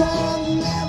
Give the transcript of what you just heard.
time now.